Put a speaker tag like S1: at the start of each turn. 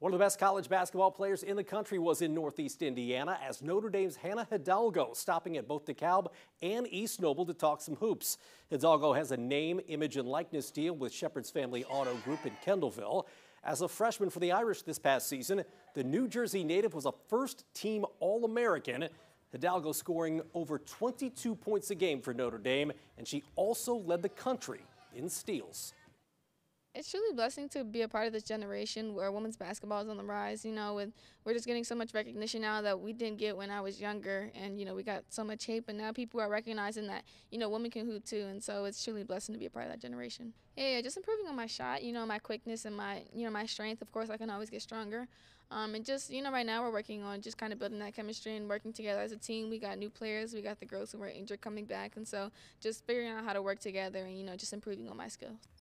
S1: One of the best college basketball players in the country was in Northeast Indiana as Notre Dame's Hannah Hidalgo stopping at both DeKalb and East Noble to talk some hoops. Hidalgo has a name, image, and likeness deal with Shepherd's Family Auto Group in Kendallville. As a freshman for the Irish this past season, the New Jersey native was a first-team All-American. Hidalgo scoring over 22 points a game for Notre Dame, and she also led the country in steals.
S2: It's truly a blessing to be a part of this generation where women's basketball is on the rise. You know, with we're just getting so much recognition now that we didn't get when I was younger, and you know we got so much hate, but now people are recognizing that you know women can hoop too, and so it's truly a blessing to be a part of that generation. Yeah, just improving on my shot, you know, my quickness and my you know my strength. Of course, I can always get stronger, um, and just you know right now we're working on just kind of building that chemistry and working together as a team. We got new players, we got the girls who were injured coming back, and so just figuring out how to work together and you know just improving on my skills.